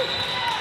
Woo!